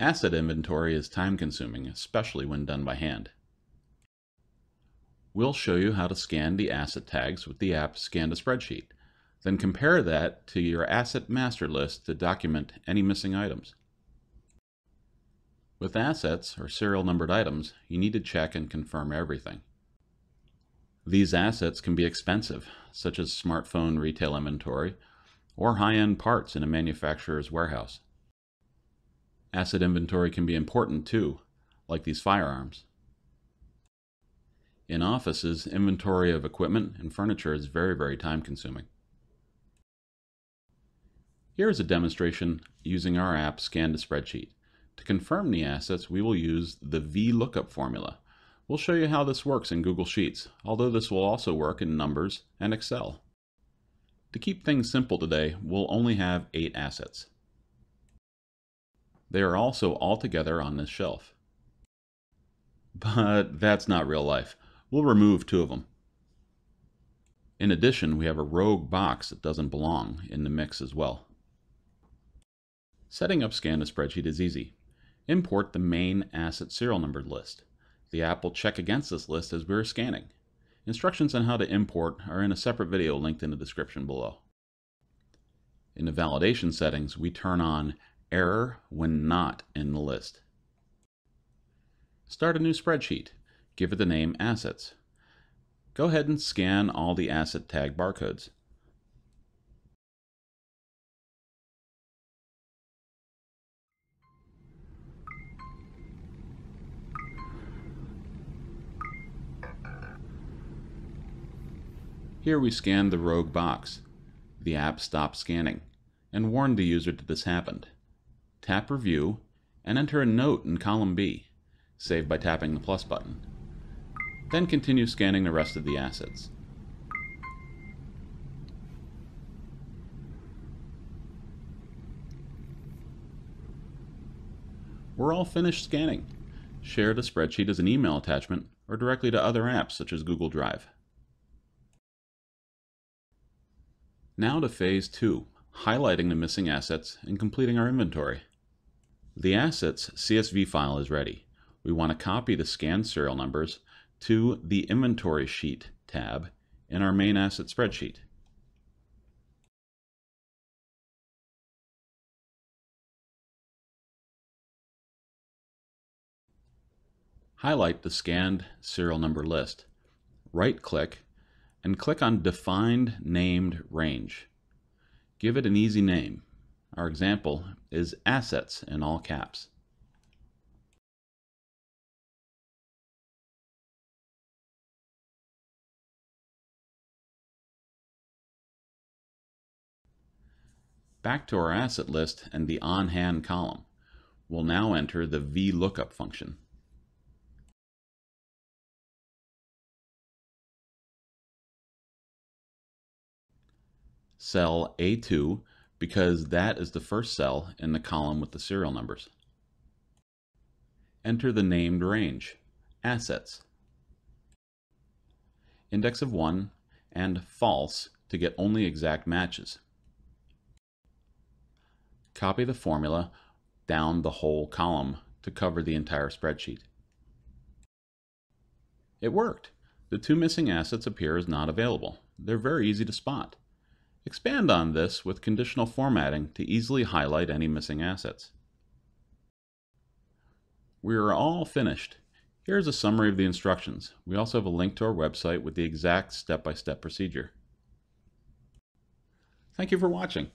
Asset inventory is time consuming, especially when done by hand. We'll show you how to scan the asset tags with the app Scan to Spreadsheet. Then compare that to your asset master list to document any missing items. With assets, or serial numbered items, you need to check and confirm everything. These assets can be expensive, such as smartphone retail inventory, or high-end parts in a manufacturer's warehouse. Asset inventory can be important too, like these firearms. In offices, inventory of equipment and furniture is very, very time consuming. Here is a demonstration using our app Scan to Spreadsheet. To confirm the assets, we will use the VLOOKUP formula. We'll show you how this works in Google Sheets, although this will also work in Numbers and Excel. To keep things simple today, we'll only have eight assets. They are also all together on this shelf. But that's not real life. We'll remove two of them. In addition, we have a rogue box that doesn't belong in the mix as well. Setting up Scan to Spreadsheet is easy. Import the main asset serial numbered list. The app will check against this list as we're scanning. Instructions on how to import are in a separate video linked in the description below. In the validation settings, we turn on error when not in the list. Start a new spreadsheet. Give it the name Assets. Go ahead and scan all the asset tag barcodes. Here we scanned the rogue box. The app stopped scanning and warned the user that this happened. Tap Review and enter a note in column B. Save by tapping the plus button. Then continue scanning the rest of the assets. We're all finished scanning. Share the spreadsheet as an email attachment or directly to other apps such as Google Drive. Now to phase two, highlighting the missing assets and completing our inventory. The assets CSV file is ready. We want to copy the scanned serial numbers to the Inventory Sheet tab in our main asset spreadsheet. Highlight the scanned serial number list. Right-click and click on Defined Named Range. Give it an easy name. Our example is Assets in all caps. Back to our asset list and the on-hand column. We'll now enter the VLOOKUP function. Cell A2 because that is the first cell in the column with the serial numbers. Enter the named range, Assets. Index of 1 and false to get only exact matches. Copy the formula down the whole column to cover the entire spreadsheet. It worked. The two missing assets appear as not available. They're very easy to spot. Expand on this with conditional formatting to easily highlight any missing assets. We are all finished. Here's a summary of the instructions. We also have a link to our website with the exact step-by-step -step procedure. Thank you for watching.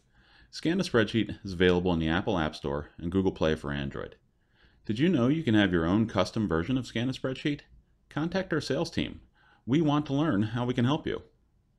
Scan to Spreadsheet is available in the Apple App Store and Google Play for Android. Did you know you can have your own custom version of Scan to Spreadsheet? Contact our sales team. We want to learn how we can help you.